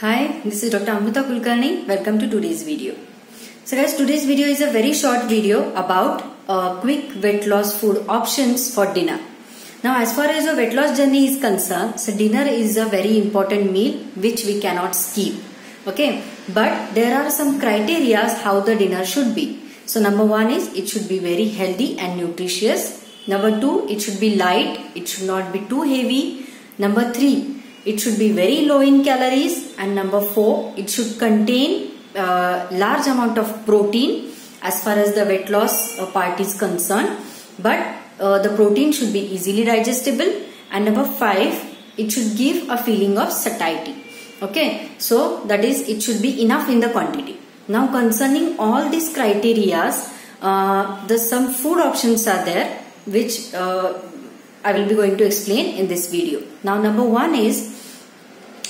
Hi, this is Dr. Amruta Kulkarni. Welcome to today's video. So guys, today's video is a very short video about uh, quick weight loss food options for dinner. Now as far as your weight loss journey is concerned, so dinner is a very important meal which we cannot skip. Okay, but there are some criteria how the dinner should be. So number one is it should be very healthy and nutritious. Number two, it should be light. It should not be too heavy. Number three, it should be very low in calories. And number four, it should contain uh, large amount of protein as far as the weight loss uh, part is concerned. But uh, the protein should be easily digestible. And number five, it should give a feeling of satiety. Okay, so that is it should be enough in the quantity. Now concerning all these criterias, uh, the some food options are there which uh, I will be going to explain in this video. Now number one is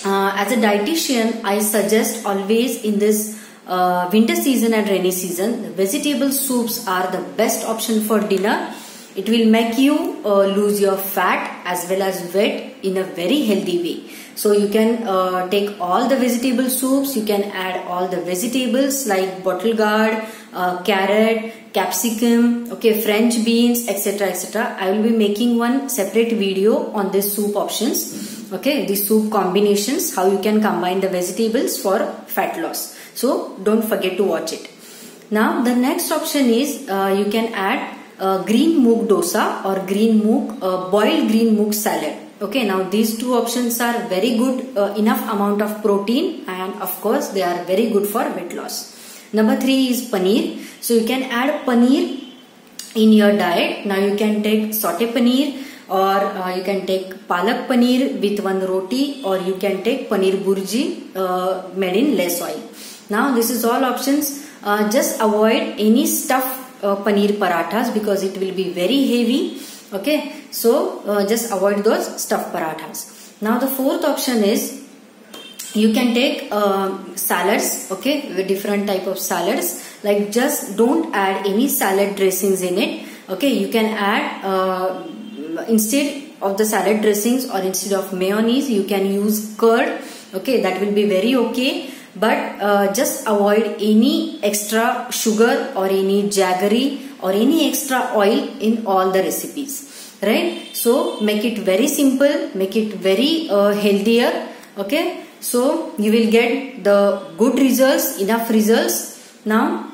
uh, as a dietitian I suggest always in this uh, winter season and rainy season vegetable soups are the best option for dinner. It will make you uh, lose your fat as well as weight in a very healthy way. So you can uh, take all the vegetable soups, you can add all the vegetables like bottle gourd, uh, carrot, capsicum, okay, French beans, etc. etc. I will be making one separate video on this soup options, okay, the soup combinations, how you can combine the vegetables for fat loss. So don't forget to watch it. Now the next option is uh, you can add uh, green moong dosa or green moong, uh, boiled green moong salad okay now these two options are very good uh, enough amount of protein and of course they are very good for weight loss number three is paneer. So you can add paneer in your diet. Now you can take saute paneer or uh, you can take palak paneer with one roti or you can take paneer bhurji uh, made in less oil. Now this is all options. Uh, just avoid any stuffed uh, paneer parathas because it will be very heavy. Okay? So uh, just avoid those stuffed parathas. Now the fourth option is you can take uh, salads okay with different type of salads. Like just don't add any salad dressings in it okay. You can add uh, instead of the salad dressings or instead of mayonnaise you can use curd okay. That will be very okay. But uh, just avoid any extra sugar or any jaggery or any extra oil in all the recipes right. So make it very simple make it very uh, healthier okay so you will get the good results enough results. Now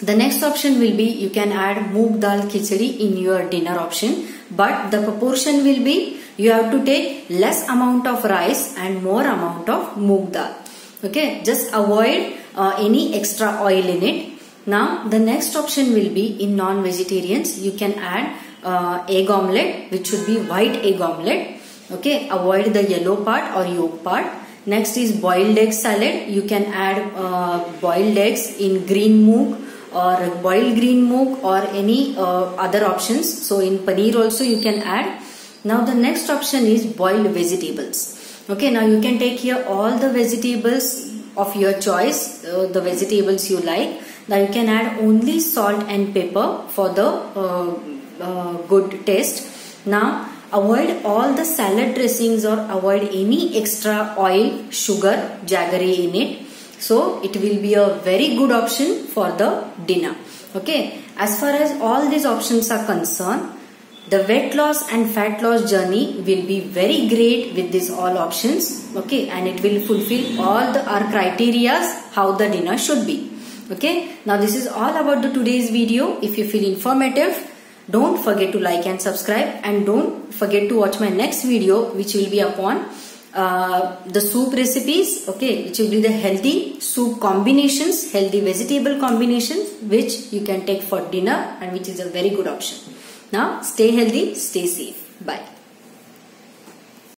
the next option will be you can add moong dal khichdi in your dinner option. But the proportion will be you have to take less amount of rice and more amount of moong dal. Okay just avoid uh, any extra oil in it. Now the next option will be in non-vegetarians you can add uh, egg omelette which should be white egg omelette. Okay avoid the yellow part or yolk part next is boiled egg salad. You can add uh, boiled eggs in green moong or boiled green moong or any uh, other options. So in paneer also you can add. Now the next option is boiled vegetables. Okay now you can take here all the vegetables of your choice uh, the vegetables you like. Now you can add only salt and pepper for the uh, uh, good taste. Now avoid all the salad dressings or avoid any extra oil, sugar, jaggery in it. So it will be a very good option for the dinner. Okay. As far as all these options are concerned, the weight loss and fat loss journey will be very great with these all options okay and it will fulfill all the our criterias how the dinner should be okay now this is all about the today's video if you feel informative don't forget to like and subscribe and don't forget to watch my next video which will be upon uh, the soup recipes okay which will be the healthy soup combinations healthy vegetable combinations which you can take for dinner and which is a very good option. Now stay healthy stay safe. Bye